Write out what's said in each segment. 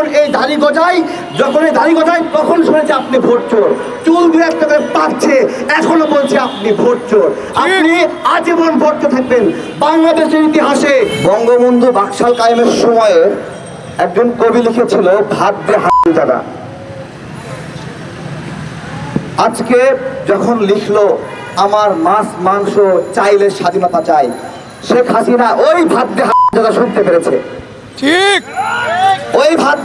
যখন এই দাড়ি গজায় যখন এই দাড়ি গজায় তখন শুনেছি আপনি ভোট চোর। চুল দিয়ে একটা করে পাচ্ছে এখনও বলছে আপনি ভোট চোর। আপনি আজীবন ভোট থাকবেন বাংলাদেশের ইতিহাসে। বঙ্গবন্ধু বাকশাল কায়েমের সময়ে একজন কবি লিখেছিল ভাত দিয়ে হাত দাদা। আজকে যখন লিখলো আমার মাছ মাংস চাইলে স্বাধীনতা চাই। শেখ হাসিনা ওই ভাত দিয়ে হাত দাদা শুনতে পেরেছে। ঠিক। ওই হাত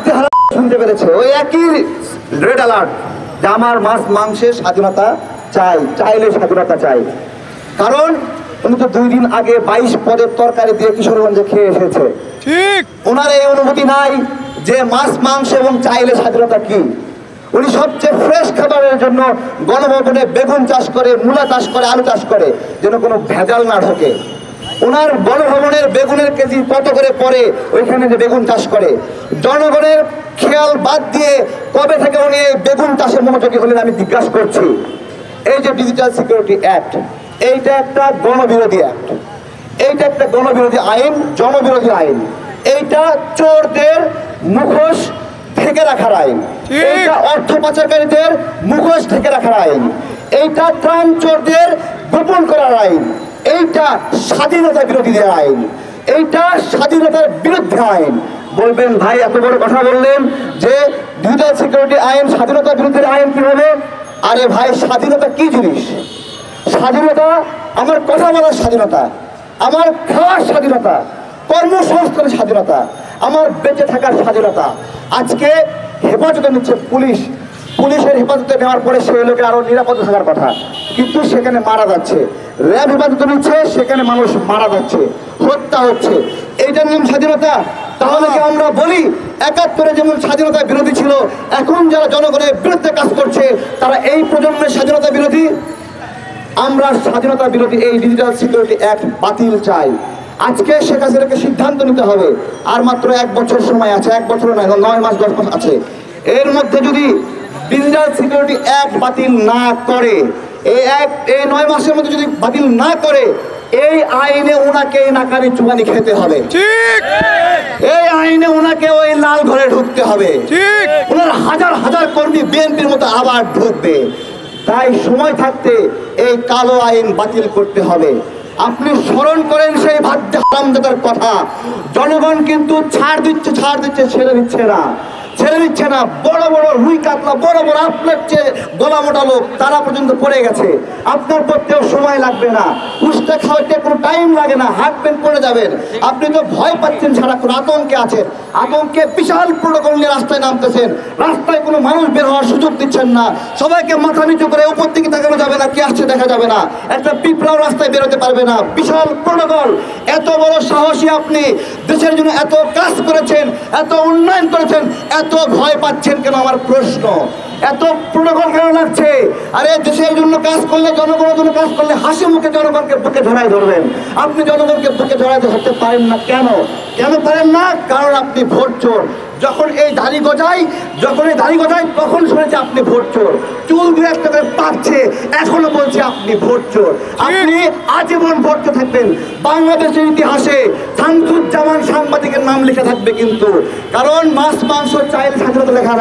শুনতে পেরেছে। ওই একই রেড অ্যালার্ট যে আমার মাছ মাংসের স্বাধীনতা চাই চাইলে স্বাধীনতা চাই। কারণ উনি তো দুই দিন আগে বাইশ পদের তরকারি দিয়ে কিশোরগঞ্জে খেয়ে এসেছে। ঠিক। ওনার এই অনুভূতি নাই যে মাছ মাংস এবং চাইলে স্বাধীনতা কি। উনি সবচেয়ে ফ্রেশ খাবারের জন্য গণভবনে বেগুন চাষ করে মূলা চাষ করে আলু চাষ করে যেন কোনো ভেজাল না ঢোকে। ওনার গণভবনের বেগুনের কেজি কত করে পড়ে? ওইখানে যে বেগুন চাষ করে। জনগণের খেয়াল বাদ দিয়ে কবে থেকে উনি এই বেগুন চাষের মনোযোগী হলেন আমি জিজ্ঞাসা করছি। এই যে ডিজিটাল সিকিউরিটি অ্যাক্ট এইটা একটা গণবিরোধী অ্যাক্ট এইটা একটা গণবিরোধী আইন জনবিরোধী আইন। এইটা চোরদের মুখোশ ঢেকে রাখার আইন। এইটা অর্থ পাচারকারীদের মুখোশ ঢেকে রাখার আইন। এইটা ত্রাণ চোরদের গোপন করার আইন। এইটা স্বাধীনতা বিরোধীদের আইন, এইটা স্বাধীনতার বিরুদ্ধে আইন। বলবেন, ভাই, এত বড় কথা বললেন যে ডিজিটাল সিকিউরিটি আইন স্বাধীনতা বিরুদ্ধের আইন কি হবে আরে ভাই, স্বাধীনতা কি জিনিস? স্বাধীনতা আমার কথা বলার স্বাধীনতা, আমার খাওয়ার স্বাধীনতা, কর্মসংস্থানের স্বাধীনতা, আমার বেঁচে থাকার স্বাধীনতা। আজকে হেফাজতে নিচ্ছে পুলিশ। পুলিশের হেফাজতে নেওয়ার পরে সেই লোকে আরও নিরাপদে থাকার কথা। কিন্তু সেখানে মারা যাচ্ছে। র্যাব হেফাজতে নিচ্ছে সেখানে মানুষ মারা যাচ্ছে, হত্যা হচ্ছে। এইটার নাম স্বাধীনতা? তাহলে কি আমরা বলি, একাত্তরে যেমন স্বাধীনতা বিরোধী ছিল, এখন যারা জনগণের বিরুদ্ধে কাজ করছে, তারা এই প্রজন্মের স্বাধীনতা বিরোধী? আমরা স্বাধীনতা বিরোধী, এই ডিজিটাল সিকিউরিটি অ্যাক্ট বাতিল চাই। আজকে শেখ হাসিনাকে সিদ্ধান্ত নিতে হবে। আর মাত্র এক বছর সময় আছে, এক বছর নয় নয় মাস, দশ মাস আছে। এর মধ্যে যদি ডিজিটাল সিকিউরিটি অ্যাক্ট বাতিল না করে এই নয় মাসের মধ্যে যদি বাতিল না করে এই আইনে ওনাকে নাকানি চুবানি খেতে হবে। ঠিক। এই আইনে ওনাকে ওই লাল ঘরে ঢুকতে হবে। ঠিক। ওনার হাজার হাজার কর্মী বিএনপির মতো আবার ঢুকবে। তাই সময় থাকতে এই কালো আইন বাতিল করতে হবে। আপনি স্মরণ করেন সেই ভাদ্য হারামজাদার কথা। জনগণ কিন্তু ছাড় দিচ্ছে ছাড় দিচ্ছে ছেড়ে দিচ্ছে না। ছেড়ে দিচ্ছে না। বড় বড় রুই কাতলা, বড় বড় আপনার চেয়ে গলা মোটা লোক তারা পর্যন্ত পড়ে গেছে। আপনার পড়তেও সময় লাগবে না। উষ্টা খাওয়াতে কোনো টাইম লাগে না। হাঁটবেন, পড়ে যাবেন। আপনি তো ভয় পাচ্ছেন, সারাক্ষণ আতঙ্কে আছেন। আতঙ্কে বিশাল প্রোটোকল নিয়ে রাস্তায় নামতেছেন। রাস্তায় কোনো মানুষ বের হওয়ার সুযোগ দিচ্ছেন না। সবাইকে মাথা নিচু করে উপর দিকে দেখানো যাবে না, কি আসছে দেখা যাবে না। একটা পিঁপড়াও রাস্তায় বেরোতে পারবে না। বিশাল প্রোটোকল এত বড় সাহসী আপনি দেশের জন্য এত কাজ করেছেন, এত উন্নয়ন করেছেন, এত ভয় পাচ্ছেন কেন আমার প্রশ্ন? এত প্রোটোকল কেন লাগছে? আরে দেশের জন্য কাজ করলে, জনগণের জন্য কাজ করলে হাসি মুখে জনগণকে বুকে ধরায় ধরবেন। আপনি জনগণকে বুকে ধরাই ধরতে পারেন না কেন? কেন পারেন না? কারণ আপনি ভোট চোর। যখন এই দাড়ি গজায় যখন এই দাড়ি গজায় তখন শুনেছি আপনি ভোট চোর। চুল দিয়ে একটা করে পাচ্ছে এখনও বলছে আপনি ভোট চোর। আপনি আজীবন ভোট থাকবেন। বাংলাদেশের ইতিহাসে শামসুজ্জামান সাংবাদিকের নাম লেখা থাকবে কিন্তু। কারণ মাছ মাংস চাইলে স্বাধীনতা লেখা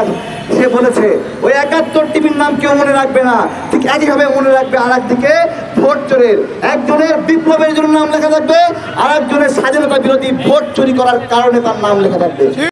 সে বলেছে ওই একাত্তর টিভির নাম কেউ মনে রাখবে না। ঠিক একইভাবে মনে রাখবে আর একদিকে ভোট চোরের। একজনের বিপ্লবের জন্য নাম লেখা থাকবে আর একজনের স্বাধীনতা বিরোধী ভোট চুরি করার কারণে তার নাম লেখা থাকবে।